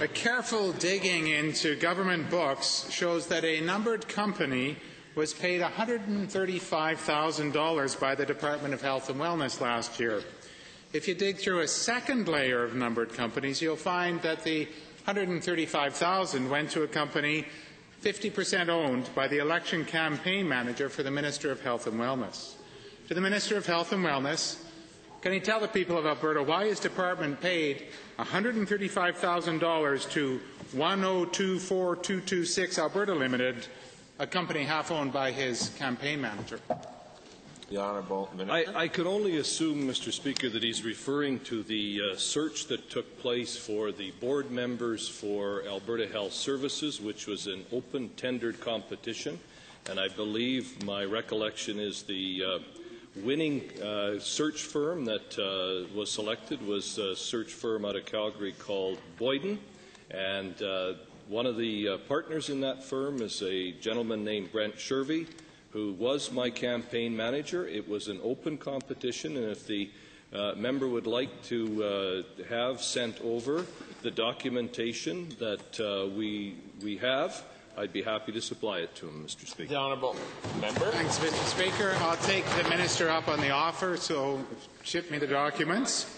A careful digging into government books shows that a numbered company was paid $135,000 by the Department of Health and Wellness last year. If you dig through a second layer of numbered companies, you'll find that the 135,000 went to a company 50% owned by the election campaign manager for the Minister of Health and Wellness. To the Minister of Health and Wellness, can he tell the people of Alberta why his department paid $135,000 to 1024226 Alberta Limited, a company half owned by his campaign manager? The Honourable Minister. I, I could only assume, Mr. Speaker, that he's referring to the uh, search that took place for the board members for Alberta Health Services, which was an open tendered competition. And I believe my recollection is the uh, winning uh, search firm that uh, was selected was a search firm out of Calgary called Boyden. And uh, one of the uh, partners in that firm is a gentleman named Brent Shervey who was my campaign manager. It was an open competition, and if the uh, member would like to uh, have sent over the documentation that we, we have, I'd be happy to supply it to him, Mr. Speaker. The Honourable Member. Thanks, Mr. Speaker. I'll take the minister up on the offer, so ship me the documents.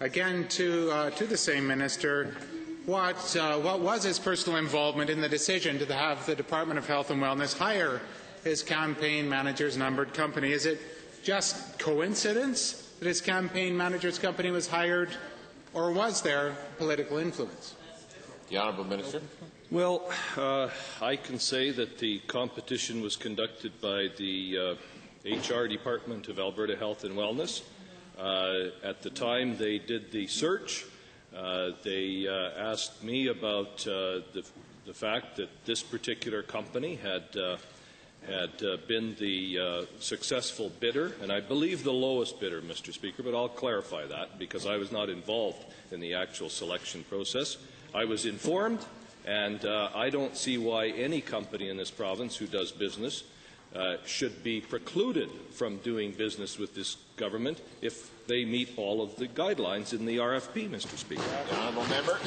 Again, to, uh, to the same minister, what, uh, what was his personal involvement in the decision to have the Department of Health and Wellness hire his campaign manager's numbered company? Is it just coincidence that his campaign manager's company was hired, or was there political influence? The Honourable Minister. Well, uh, I can say that the competition was conducted by the uh, HR Department of Alberta Health and Wellness. Uh, at the time they did the search, uh, they uh, asked me about uh, the, the, fact that this particular company had had uh, been the uh, successful bidder, and I believe the lowest bidder, Mr. Speaker, but I'll clarify that because I was not involved in the actual selection process. I was informed, and uh, I don't see why any company in this province who does business uh, should be precluded from doing business with this government if they meet all of the guidelines in the RFP, Mr. Speaker. Honourable Member.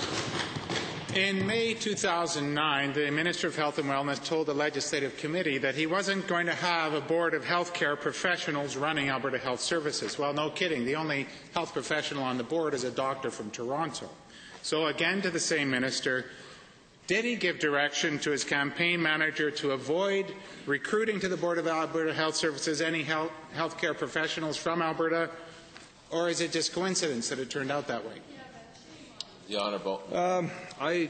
In May 2009, the Minister of Health and Wellness told the Legislative Committee that he wasn't going to have a board of healthcare professionals running Alberta Health Services. Well, no kidding. The only health professional on the board is a doctor from Toronto. So, again, to the same minister, did he give direction to his campaign manager to avoid recruiting to the Board of Alberta Health Services any health healthcare professionals from Alberta, or is it just coincidence that it turned out that way? The Honourable. Um, I,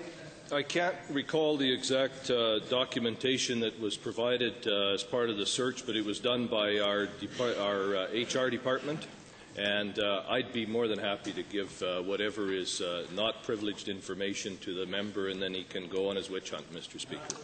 I can't recall the exact uh, documentation that was provided uh, as part of the search, but it was done by our, our uh, HR department. And uh, I'd be more than happy to give uh, whatever is uh, not privileged information to the member, and then he can go on his witch hunt, Mr. Speaker.